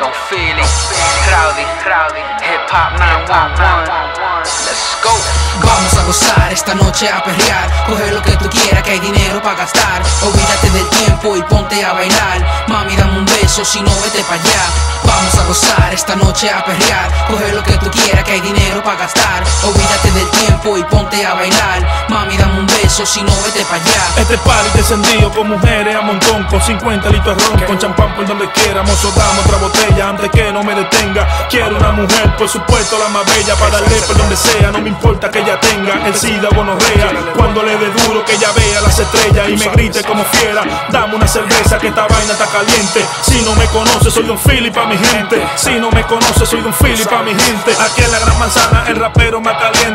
Don't feel it. Hip hop 911. Let's go. Vamos a gozar esta noche a perrear. Coge lo que tú quieras, que hay dinero para gastar. Olvídate del tiempo y ponte a bailar. Mami, dame un beso, si no vete para allá. Vamos a gozar esta noche a perrear. Coge lo que tú quieras, que hay dinero para gastar. Olvídate del tiempo y ponte a bailar. Mami, dame un si no vete para allá. Este party descendido con mujeres a montón, con 50 litros de ron, con champán por donde quiera, mozo, dame otra botella antes que no me detenga. Quiero una mujer, por supuesto, la más bella, para darle por donde sea, no me importa que ella tenga el SIDA o gonorrea. Cuando le dé duro, que ella vea las estrellas y me grite como fiera. Dame una cerveza que esta vaina está caliente. Si no me conoce, soy un Philly pa' mi gente. Si no me conoce, soy un Philly pa' mi gente. Aquí en la gran manzana, el rapero más caliente.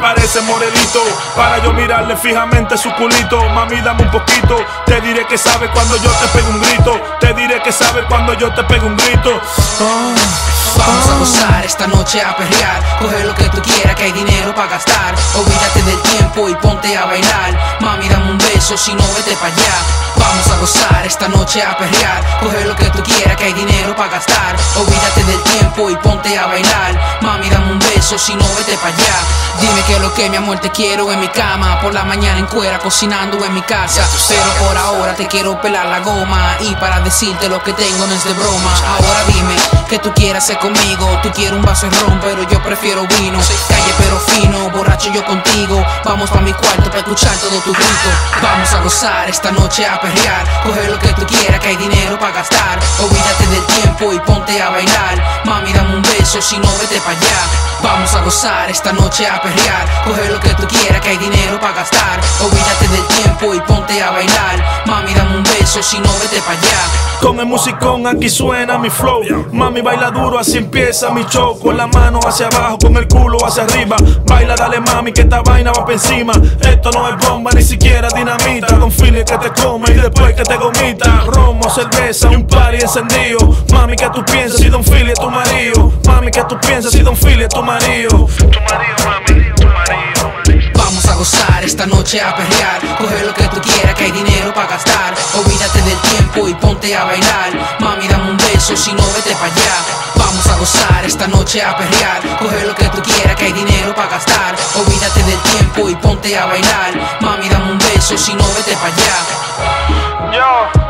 Parecen morelito. Para yo mirarle fijamente su culito. Mami, dame un poquito. Te diré que sabe cuando yo te pego un grito. Te diré que sabe cuando yo te pego un grito. Ah, Vamos a gozar esta noche a perrear. Coge lo que tú quieras, que hay dinero para gastar. Olvídate del tiempo y ponte a bailar. Mami, dame un beso, si no vete para allá. Vamos a gozar esta noche a perrear. Coge lo que tú quieras, que hay dinero para gastar. Olvídate del tiempo y ponte a bailar. Mami, dame un beso, si no vete para allá. Dime que lo que mi amor te quiero en mi cama. Por la mañana en cuera, cocinando en mi casa. Pero por ahora te quiero pelar la goma. Y para decirte lo que tengo no es de broma. Ahora dime que tú quieras hacer conmigo. Tú quieres un vaso de ron, pero yo prefiero vino. Calle pero fino, borracho yo contigo. Vamos pa' mi cuarto para escuchar todo tu grito. Vamos a gozar esta noche a perrear. Coge lo que tú quieras, que hay dinero para gastar. Olvídate del tiempo y ponte a bailar. Mami, dame un beso, si no vete para allá. A gozar esta noche a perrear. Coge lo que tú quieras, que hay dinero para gastar. Olvídate del tiempo y ponte a bailar. Mami, dame un beso, si no vete para allá. Con el musicón aquí suena mi flow. Mami baila duro, así empieza mi show. Con la mano hacia abajo, con el culo hacia arriba. Baila, dale mami, que esta vaina va pa' encima. Esto no es bomba, ni siquiera dinamita. Con file que te come y después que te gomita. Romo, cerveza, un party encendido. Mami, que tú piensas si Don Philly es tu marido? Mami, que tú piensas si Don Philly es tu marido? Vamos a gozar esta noche a perrear. Coge lo que tú quieras, que hay dinero para gastar. Olvídate del tiempo y ponte a bailar. Mami, dame un beso, si no vete para allá. Vamos a gozar esta noche a perrear. Coge lo que tú quieras, que hay dinero para gastar. Olvídate del tiempo y ponte a bailar. Mami, dame un beso, si no vete para allá.